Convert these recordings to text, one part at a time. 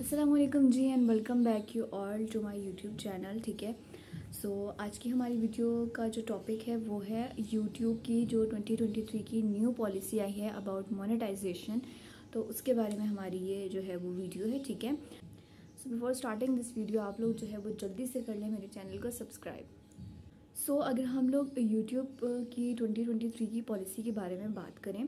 Aslam ji and welcome back you all to my YouTube channel ठीक है? सो so, आज की हमारी वीडियो का जो टॉपिक है वो है यूट्यूब की जो 2023 की न्यू पॉलिसी आई है अबाउट मोनेटाइजेशन तो उसके बारे में हमारी ये जो है वो वीडियो है ठीक है? So before starting this video आप लोग जो है वो जल्दी से कर लें मेरे चैनल को सब्सक्राइब सो so, अगर हम लोग यूट्यूब की 2023 की पॉलिसी के बारे में बात करें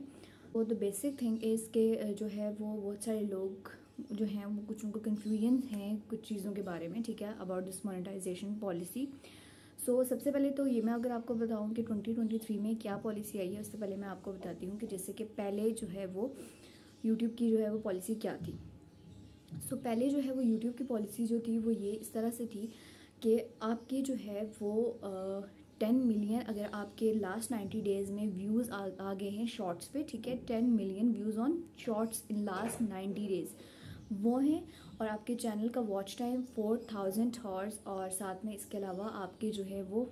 तो द बेसिक थिंग इज़ के जो है वो बहुत सारे लोग जो है वो कुछ उनको कन्फ्यूज़न हैं कुछ चीज़ों के बारे में ठीक है about this monetization policy so सबसे पहले तो ये मैं अगर आपको बताऊँ कि 2023 में क्या पॉलिसी आई है उससे पहले मैं आपको बताती हूँ कि जैसे कि पहले जो है वो यूट्यूब की जो है वो पॉलिसी क्या थी। सो so, पहले जो है वो यूट्यूब की पॉलिसी जो थी वो ये इस तरह से थी कि आपके जो है वो टेन मिलियन अगर आपके लास्ट नाइन्टी डेज़ में व्यूज़ आ, आ गए हैं शॉर्ट्स पे ठीक है ten million views on shorts in last ninety days वो हैं और आपके चैनल का watch time four thousand hours और साथ में इसके अलावा आपके जो है वो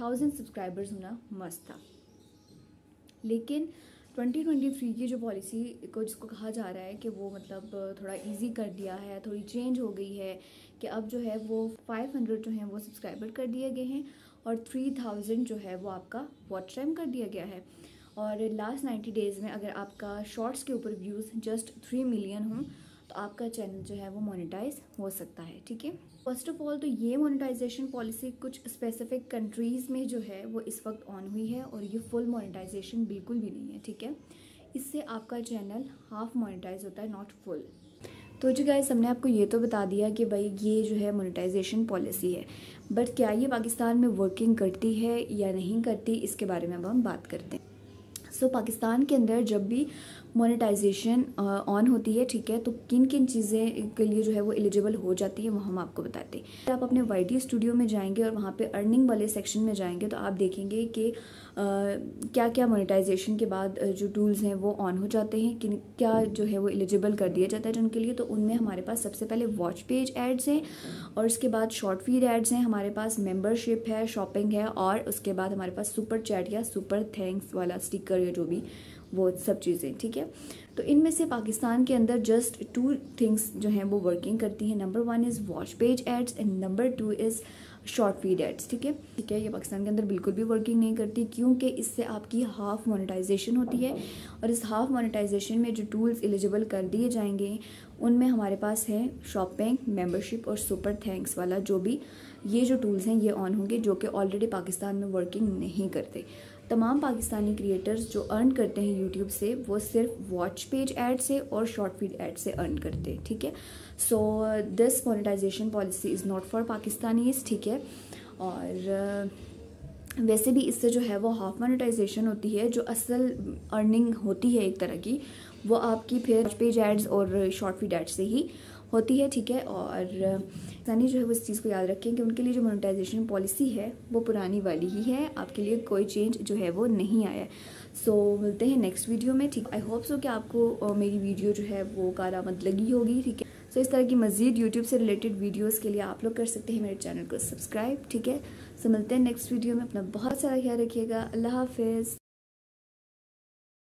थाउज़ेंड सब्सक्राइबर्स होना मस्त था। लेकिन 2023 की जो पॉलिसी को जिसको कहा जा रहा है कि वो मतलब थोड़ा इजी कर दिया है, थोड़ी चेंज हो गई है कि अब जो है वो 500 जो हैं वो सब्सक्राइबर कर दिए गए हैं और 3000 जो है वो आपका वॉच टाइम कर दिया गया है। और लास्ट 90 डेज़ में अगर आपका शॉर्ट्स के ऊपर व्यूज़ जस्ट थ्री मिलियन हों तो आपका चैनल जो है वो मोनेटाइज हो सकता है, ठीक है? फ़र्स्ट ऑफ़ ऑल तो ये मोनेटाइजेशन पॉलिसी कुछ स्पेसिफिक कंट्रीज़ में जो है वो इस वक्त ऑन हुई है और ये फुल मोनेटाइजेशन बिल्कुल भी नहीं है, ठीक है? इससे आपका चैनल हाफ़ मोनेटाइज होता है नॉट फुल तो जो गाइस हमने आपको ये तो बता दिया कि भाई ये जो है मोनेटाइजेशन पॉलिसी है बट क्या ये पाकिस्तान में वर्किंग करती है या नहीं करती, इसके बारे में अब हम बात करते हैं। सो so, पाकिस्तान के अंदर जब भी मोनेटाइजेशन ऑन होती है ठीक है तो किन किन चीज़ें के लिए जो है वो एलिजिबल हो जाती है वो हम आपको बताते हैं। आप अपने वाई स्टूडियो में जाएँगे और वहाँ पे अर्निंग वाले सेक्शन में जाएँगे तो आप देखेंगे कि क्या क्या मोनेटाइजेशन के बाद जो टूल्स हैं वो ऑन हो जाते हैं किन क्या जो है वो एलिजिबल कर दिया जाता है उनके लिए तो उनमें हमारे पास सबसे पहले वॉच पेज एड्स हैं और उसके बाद शॉर्ट फ़ीड एड्स हैं हमारे पास मेम्बरशिप है शॉपिंग है और उसके बाद हमारे पास सुपर चैट या सुपर थैंक्स वाला स्टिकर या जो भी वो सब चीज़ें ठीक है? तो इनमें से पाकिस्तान के अंदर जस्ट टू थिंग्स जो हैं वो वर्किंग करती हैं. Number one is watch page ads and number two is short feed ads ठीक है? ठीक है, ये पाकिस्तान के अंदर बिल्कुल भी वर्किंग नहीं करती क्योंकि इससे आपकी हाफ़ मोनेटाइजेशन होती है और इस हाफ़ मोनेटाइजेशन में जो टूल्स एलिजिबल कर दिए जाएँगे, उनमें हमारे पास है शॉपिंग मेंबरशिप और सुपर थैंक्स वाला जो भी, ये जो टूल्स हैं, ये ऑन होंगे जो कि ऑलरेडी पाकिस्तान में वर्किंग नहीं करते. तमाम पाकिस्तानी क्रिएटर्स जो अर्न करते हैं यूट्यूब से, वो सिर्फ़ वॉच पेज एड से और शॉर्ट फ़ीड एड से अर्न करते ठीक है? So this monetization policy is not for Pakistanis ठीक है? और uh, वैसे भी इससे जो है वो हाफ़ मोनिटाइजेशन होती है जो असल अर्निंग होती है एक तरह की वो आपकी फिर पेज एड्स और शॉर्ट फ़ीड एड्स से ही होती है ठीक है? और सानी जो है वो इस चीज़ को याद रखें कि उनके लिए जो मोनेटाइजेशन पॉलिसी है वो पुरानी वाली ही है। आपके लिए कोई चेंज जो है वो नहीं आया सो so, मिलते हैं नेक्स्ट वीडियो में ठीक? आई होप सो कि आपको मेरी वीडियो जो है वो कारामद लगी होगी ठीक है? सो इस तरह की मज़ीद यूट्यूब से रिलेटेड वीडियोस के लिए आप लोग कर सकते हैं मेरे चैनल को सब्सक्राइब ठीक है? सो मिलते हैं नेक्स्ट वीडियो में। अपना बहुत सारा ख्याल रखिएगा। अल्लाह हाफिज़।